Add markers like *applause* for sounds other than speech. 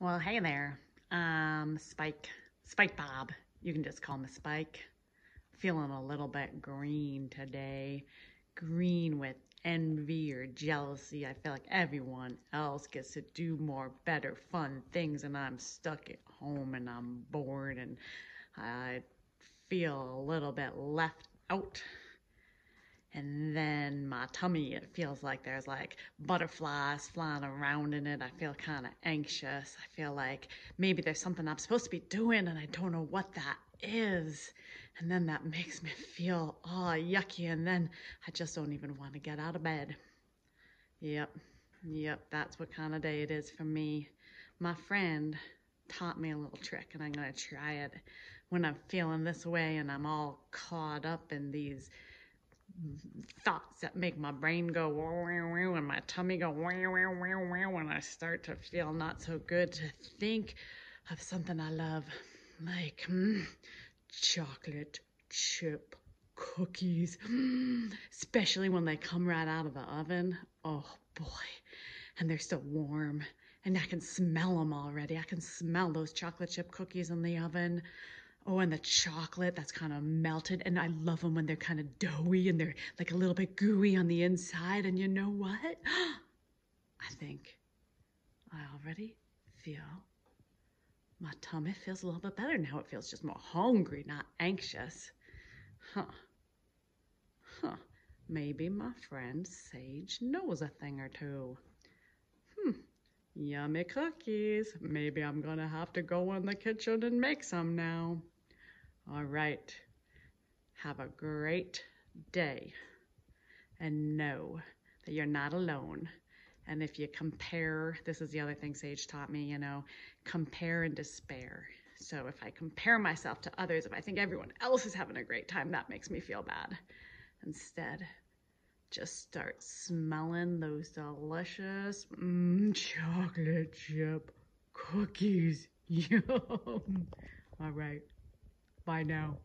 Well, hey there. Um, Spike. Spike Bob. You can just call me Spike. Feeling a little bit green today. Green with envy or jealousy. I feel like everyone else gets to do more better, fun things, and I'm stuck at home and I'm bored and I feel a little bit left out and then my tummy it feels like there's like butterflies flying around in it. I feel kind of anxious. I feel like maybe there's something i'm supposed to be doing and i don't know what that is. And then that makes me feel oh yucky. And then i just don't even want to get out of bed. Yep. Yep. That's what kind of day it is for me. My friend taught me a little trick and i'm going to try it. When i'm feeling this way and i'm all caught up in these thoughts that make my brain go and my tummy go when I start to feel not so good to think of something I love like mm, chocolate chip cookies. Mm, especially when they come right out of the oven. Oh boy. And they're still warm. And I can smell them already. I can smell those chocolate chip cookies in the oven Oh, and the chocolate that's kind of melted. And I love them when they're kind of doughy and they're like a little bit gooey on the inside. And you know what? *gasps* I think I already feel my tummy feels a little bit better now. It feels just more hungry, not anxious. Huh. Huh. Maybe my friend Sage knows a thing or two. Yummy cookies. Maybe I'm gonna have to go in the kitchen and make some now. All right. Have a great day. And know that you're not alone. And if you compare, this is the other thing Sage taught me, you know, compare and despair. So if I compare myself to others, if I think everyone else is having a great time, that makes me feel bad. Instead, just start smelling those delicious mm, chocolate chip cookies. *laughs* Yum. All right. Bye now.